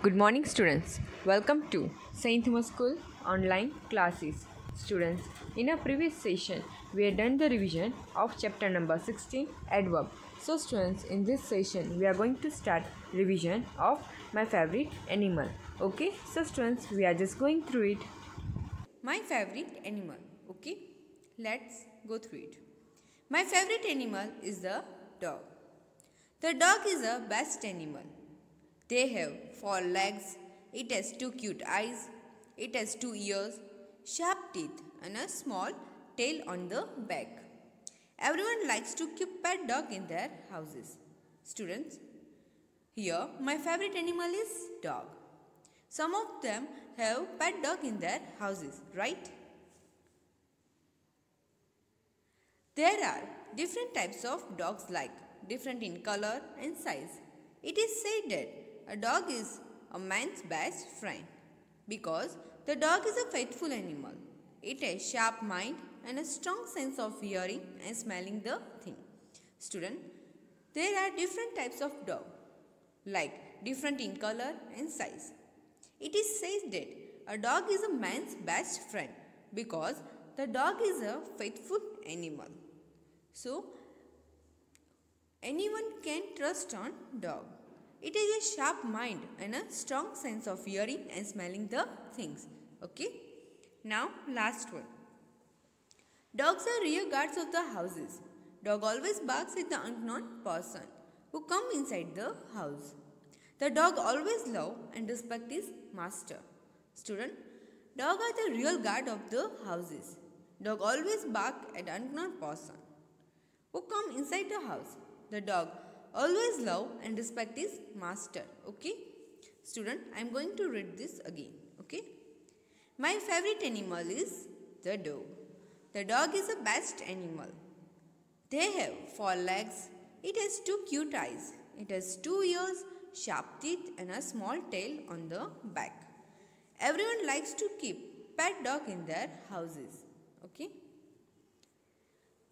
Good morning, students. Welcome to Saint Thomas School online classes. Students, in a previous session, we had done the revision of chapter number 16, adverb. So, students, in this session, we are going to start revision of my favorite animal. Okay, so students, we are just going through it. My favorite animal. Okay, let's go through it. My favorite animal is the dog. The dog is the best animal. They have four legs, it has two cute eyes, it has two ears, sharp teeth, and a small tail on the back. Everyone likes to keep pet dog in their houses. Students, here my favorite animal is dog. Some of them have pet dog in their houses, right? There are different types of dogs like different in color and size. It is said that a dog is a man's best friend because the dog is a faithful animal. It has sharp mind and a strong sense of hearing and smelling the thing. Student, there are different types of dog like different in color and size. It is said that a dog is a man's best friend because the dog is a faithful animal. So, anyone can trust on dog. It has a sharp mind and a strong sense of hearing and smelling the things. Okay. Now, last one. Dogs are rear guards of the houses. Dog always barks at the unknown person who come inside the house. The dog always love and respect his master. Student, dog are the real guard of the houses. Dog always bark at unknown person who come inside the house. The dog always love and respect his master. Okay? Student, I am going to read this again. Okay? My favorite animal is the dog. The dog is the best animal. They have four legs. It has two cute eyes. It has two ears, sharp teeth, and a small tail on the back. Everyone likes to keep pet dog in their houses. Okay?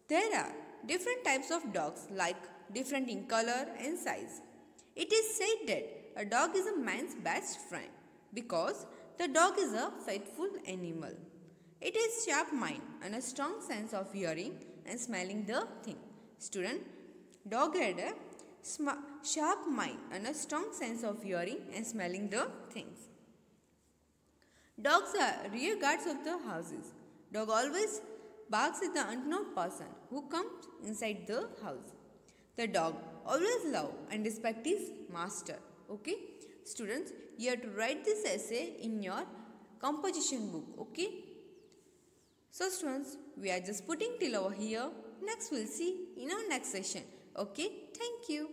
There are different types of dogs like different in color and size. It is said that a dog is a man's best friend because the dog is a faithful animal. It has sharp mind and a strong sense of hearing and smelling the thing. Student, dog had a sharp mind and a strong sense of hearing and smelling the things. Dogs are rear guards of the houses. Dog always barks at the unknown person who comes inside the house. The dog always love and respect his master. Okay? Students, you have to write this essay in your composition book. Okay? So students, we are just putting till over here. Next we'll see in our next session. Okay? Thank you.